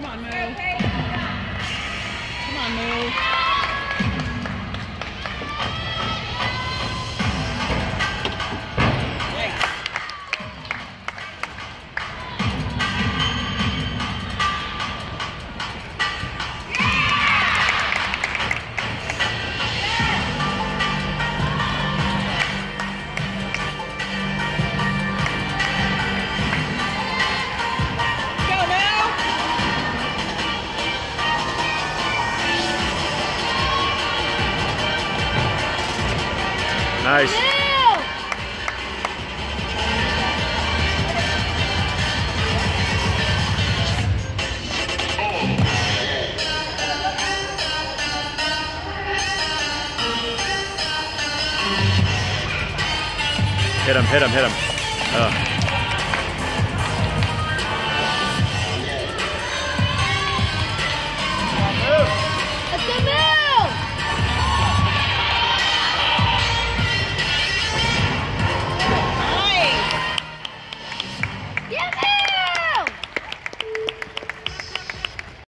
Come on, Mel. Come on, Mel. Nice. Hit him, hit him, hit him. Oh.